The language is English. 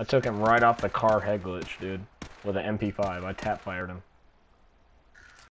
I took him right off the car head glitch, dude. With an MP5. I tap fired him.